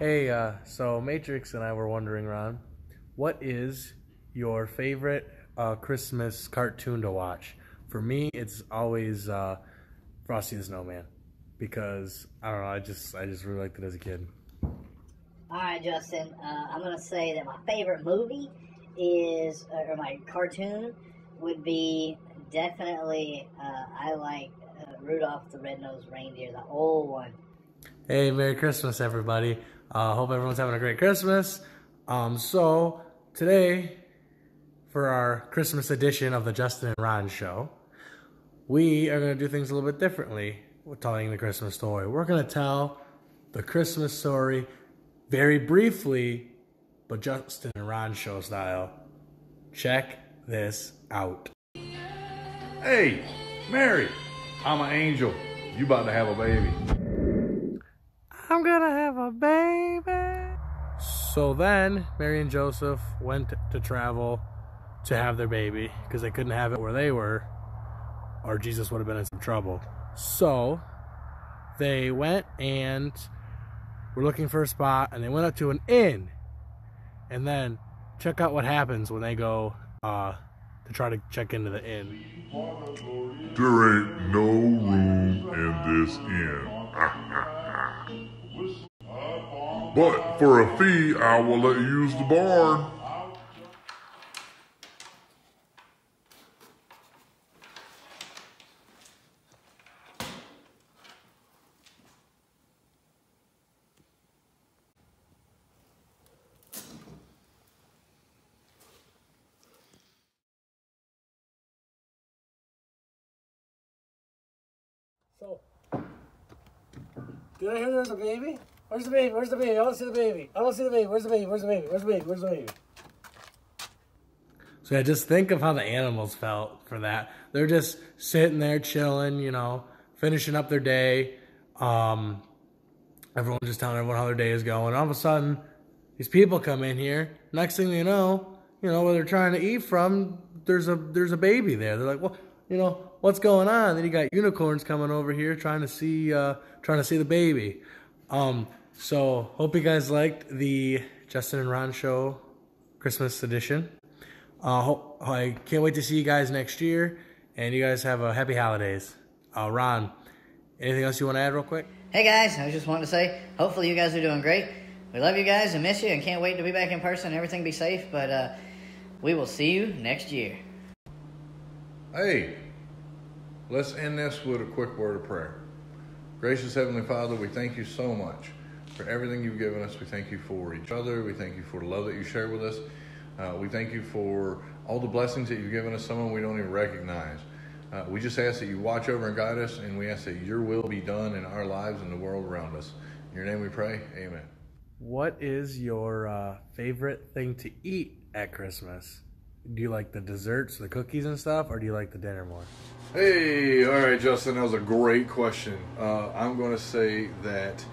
Hey, uh, so Matrix and I were wondering, Ron, what is your favorite uh, Christmas cartoon to watch? For me, it's always uh, Frosty the Snowman because I don't know, I just I just really liked it as a kid. All right, Justin. Uh, I'm gonna say that my favorite movie is, or my cartoon would be definitely. Uh, I like uh, Rudolph the Red-Nosed Reindeer, the old one. Hey, Merry Christmas, everybody. Uh, hope everyone's having a great Christmas. Um, so, today, for our Christmas edition of the Justin and Ron show, we are going to do things a little bit differently with telling the Christmas story. We're going to tell the Christmas story very briefly, but Justin and Ron show style. Check this out. Hey, Mary, I'm an angel. You about to have a baby. I'm gonna have a baby. So then, Mary and Joseph went to travel to have their baby because they couldn't have it where they were, or Jesus would have been in some trouble. So they went and were looking for a spot, and they went up to an inn. And then check out what happens when they go uh, to try to check into the inn. There ain't no room in this inn. but for a fee, I will let you use the barn. So, did I hear there's a baby? Where's the baby? Where's the baby? I to see the baby. I to see the baby. Where's the baby? Where's the baby? Where's the baby? Where's the baby? So yeah, just think of how the animals felt for that. They're just sitting there chilling, you know, finishing up their day. Um, everyone just telling everyone how their day is going. All of a sudden, these people come in here. Next thing you know, you know where they're trying to eat from. There's a there's a baby there. They're like, well, you know, what's going on? Then you got unicorns coming over here trying to see uh, trying to see the baby. Um, so hope you guys liked the Justin and Ron show Christmas edition. Uh, hope, I can't wait to see you guys next year, and you guys have a happy holidays. Uh, Ron, anything else you want to add real quick? Hey guys, I just wanted to say, hopefully you guys are doing great. We love you guys and miss you, and can't wait to be back in person. Everything be safe, but uh, we will see you next year. Hey, let's end this with a quick word of prayer. Gracious Heavenly Father, we thank you so much for everything you've given us. We thank you for each other. We thank you for the love that you share with us. Uh, we thank you for all the blessings that you've given us, some of them we don't even recognize. Uh, we just ask that you watch over and guide us, and we ask that your will be done in our lives and the world around us. In your name we pray. Amen. What is your uh, favorite thing to eat at Christmas? Do you like the desserts, the cookies and stuff, or do you like the dinner more? Hey, all right, Justin, that was a great question. Uh, I'm going to say that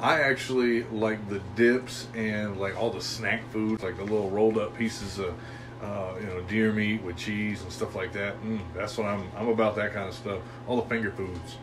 I actually like the dips and like all the snack foods, like the little rolled up pieces of, uh, you know, deer meat with cheese and stuff like that. Mm, that's what I'm. I'm about that kind of stuff. All the finger foods.